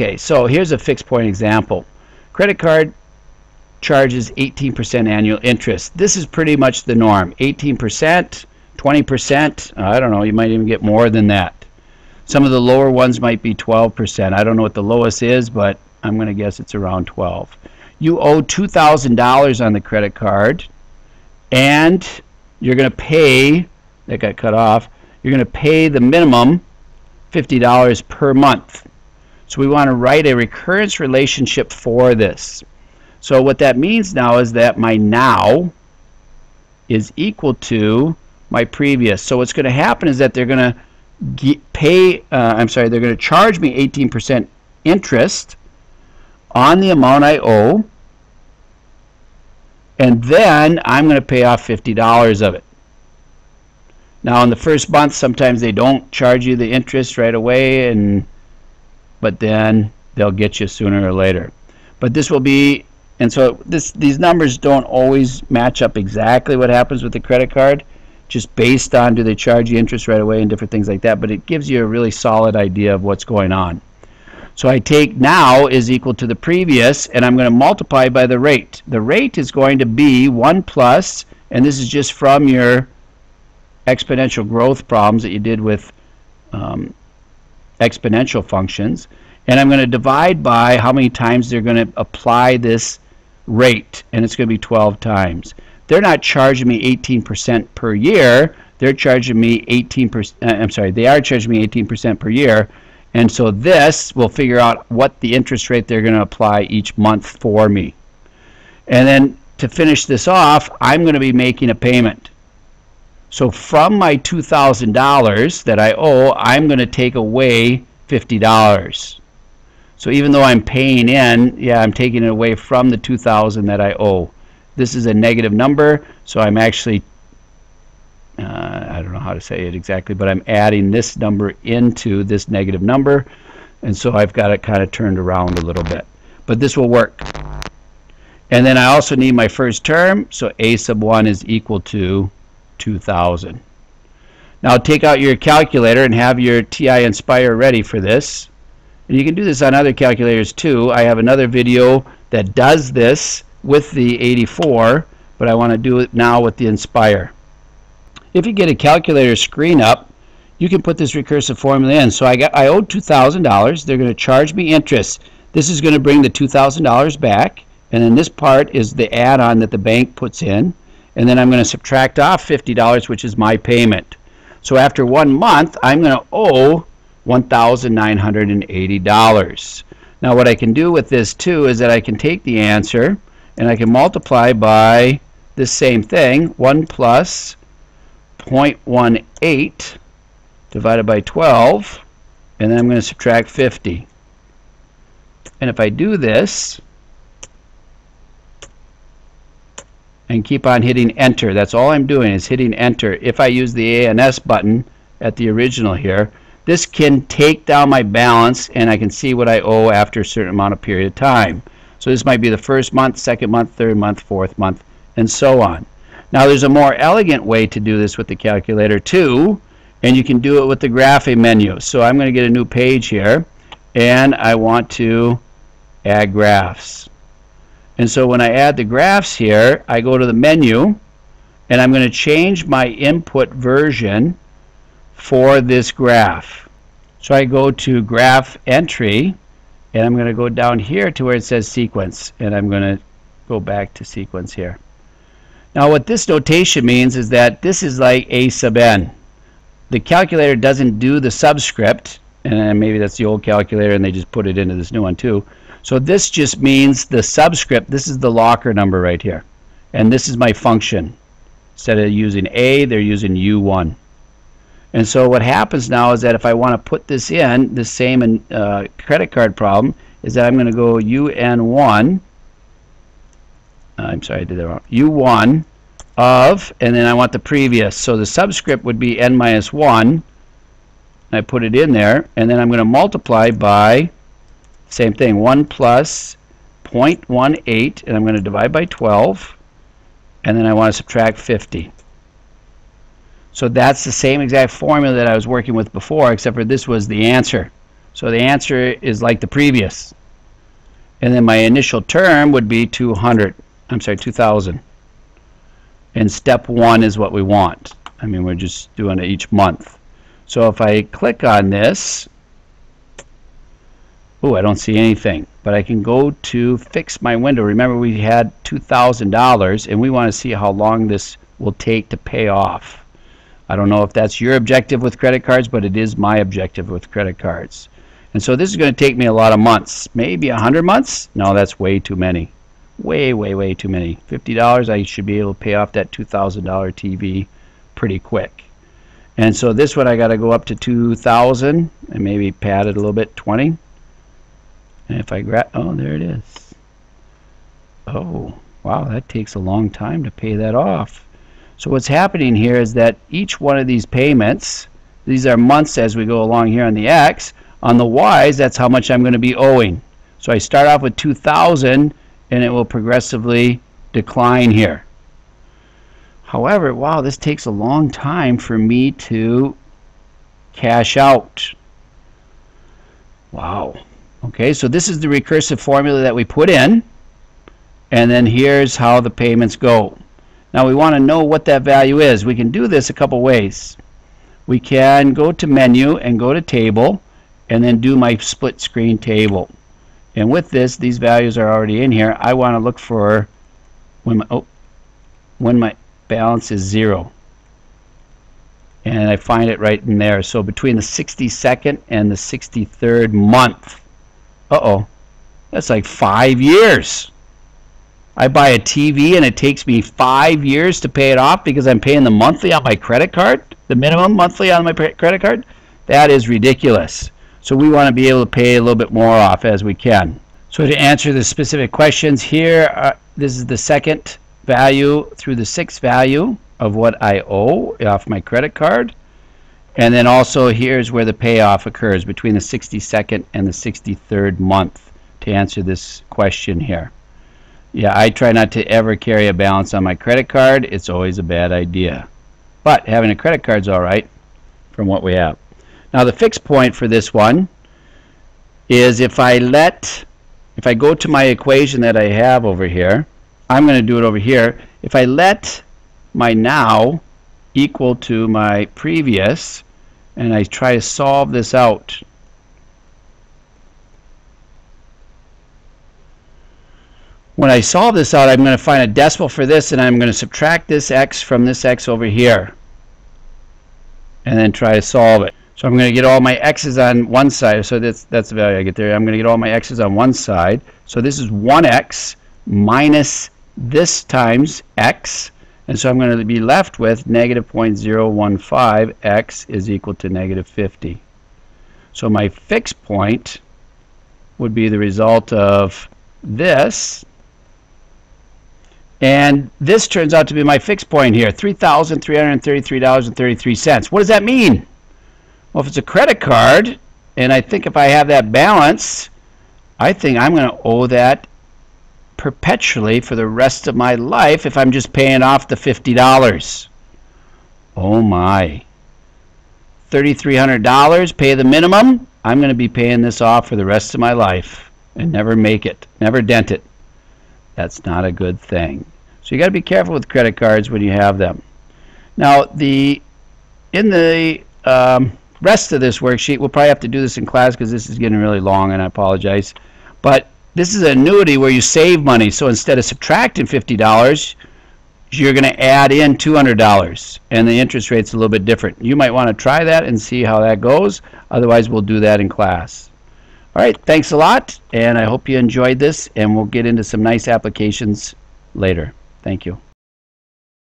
Okay, so here's a fixed point example. Credit card charges 18% annual interest. This is pretty much the norm. 18%, 20%, I don't know, you might even get more than that. Some of the lower ones might be 12%. I don't know what the lowest is, but I'm going to guess it's around 12. You owe $2,000 on the credit card and you're going to pay that got cut off. You're going to pay the minimum $50 per month. So we want to write a recurrence relationship for this. So what that means now is that my now is equal to my previous. So what's going to happen is that they're going to pay, uh, I'm sorry, they're going to charge me 18% interest on the amount I owe, and then I'm going to pay off $50 of it. Now in the first month, sometimes they don't charge you the interest right away, and but then they'll get you sooner or later. But this will be, and so this these numbers don't always match up exactly what happens with the credit card, just based on do they charge you interest right away and different things like that. But it gives you a really solid idea of what's going on. So I take now is equal to the previous, and I'm going to multiply by the rate. The rate is going to be 1 plus, and this is just from your exponential growth problems that you did with um, exponential functions. And I'm going to divide by how many times they're going to apply this rate, and it's going to be 12 times. They're not charging me 18% per year. They're charging me 18%. Uh, I'm sorry, they are charging me 18% per year. And so this will figure out what the interest rate they're going to apply each month for me. And then to finish this off, I'm going to be making a payment. So from my $2,000 that I owe, I'm going to take away $50. So even though I'm paying in, yeah, I'm taking it away from the 2000 that I owe. This is a negative number, so I'm actually, uh, I don't know how to say it exactly, but I'm adding this number into this negative number, and so I've got it kind of turned around a little bit. But this will work. And then I also need my first term, so a sub 1 is equal to 2000. Now take out your calculator and have your TI Nspire ready for this. And you can do this on other calculators too. I have another video that does this with the 84, but I want to do it now with the Nspire. If you get a calculator screen up, you can put this recursive formula in. So I got I owed $2,000. They're going to charge me interest. This is going to bring the $2,000 back. And then this part is the add-on that the bank puts in and then I'm going to subtract off $50, which is my payment. So after one month, I'm going to owe $1,980. Now what I can do with this too is that I can take the answer and I can multiply by this same thing, 1 plus 0.18 divided by 12, and then I'm going to subtract 50. And if I do this, and keep on hitting enter. That's all I'm doing is hitting enter. If I use the ANS button at the original here, this can take down my balance and I can see what I owe after a certain amount of period of time. So this might be the first month, second month, third month, fourth month, and so on. Now there's a more elegant way to do this with the calculator too, and you can do it with the graphing menu. So I'm going to get a new page here, and I want to add graphs. And so when I add the graphs here, I go to the menu and I'm going to change my input version for this graph. So I go to graph entry and I'm going to go down here to where it says sequence and I'm going to go back to sequence here. Now what this notation means is that this is like a sub n. The calculator doesn't do the subscript and maybe that's the old calculator and they just put it into this new one too. So this just means the subscript, this is the locker number right here. And this is my function. Instead of using A, they're using U1. And so what happens now is that if I want to put this in, the same uh, credit card problem, is that I'm going to go UN1, uh, I'm sorry, I did that wrong, U1 of, and then I want the previous. So the subscript would be N minus 1. I put it in there, and then I'm going to multiply by same thing, 1 plus 0.18, and I'm going to divide by 12, and then I want to subtract 50. So that's the same exact formula that I was working with before, except for this was the answer. So the answer is like the previous. And then my initial term would be 200. I'm sorry, 2000. And step one is what we want. I mean, we're just doing it each month. So if I click on this, oh, I don't see anything. But I can go to fix my window. Remember, we had $2,000, and we want to see how long this will take to pay off. I don't know if that's your objective with credit cards, but it is my objective with credit cards. And so this is going to take me a lot of months. Maybe 100 months? No, that's way too many. Way, way, way too many. $50, I should be able to pay off that $2,000 TV pretty quick. And so this one I got to go up to 2,000 and maybe pad it a little bit, 20. And if I grab, oh, there it is. Oh, wow, that takes a long time to pay that off. So what's happening here is that each one of these payments, these are months as we go along here on the X, on the Y's, that's how much I'm going to be owing. So I start off with 2,000 and it will progressively decline here. However, wow, this takes a long time for me to cash out. Wow. Okay, so this is the recursive formula that we put in. And then here's how the payments go. Now we want to know what that value is. We can do this a couple ways. We can go to menu and go to table and then do my split screen table. And with this, these values are already in here. I want to look for when my, oh, when my balance is zero. And I find it right in there. So between the 62nd and the 63rd month. Uh-oh. That's like five years. I buy a TV and it takes me five years to pay it off because I'm paying the monthly on my credit card, the minimum monthly on my credit card. That is ridiculous. So we want to be able to pay a little bit more off as we can. So to answer the specific questions here, uh, this is the second value through the sixth value of what I owe off my credit card. And then also here's where the payoff occurs between the 62nd and the 63rd month to answer this question here. Yeah, I try not to ever carry a balance on my credit card. It's always a bad idea. But having a credit card is all right from what we have. Now the fixed point for this one is if I let, if I go to my equation that I have over here, I'm going to do it over here. If I let my now equal to my previous, and I try to solve this out, when I solve this out, I'm going to find a decimal for this, and I'm going to subtract this x from this x over here, and then try to solve it. So I'm going to get all my x's on one side. So that's, that's the value I get there. I'm going to get all my x's on one side. So this is 1x minus this times x. And so I'm going to be left with negative 0.015 x is equal to negative 50. So my fixed point would be the result of this. And this turns out to be my fixed point here, $3,333.33. What does that mean? Well, if it's a credit card, and I think if I have that balance, I think I'm going to owe that perpetually for the rest of my life if I'm just paying off the $50. Oh my. $3,300, pay the minimum. I'm going to be paying this off for the rest of my life and never make it, never dent it. That's not a good thing. So you got to be careful with credit cards when you have them. Now, the in the um, rest of this worksheet, we'll probably have to do this in class because this is getting really long and I apologize. But this is an annuity where you save money. So instead of subtracting $50, you're going to add in $200 and the interest rate's a little bit different. You might want to try that and see how that goes. Otherwise, we'll do that in class. All right, thanks a lot, and I hope you enjoyed this, and we'll get into some nice applications later. Thank you.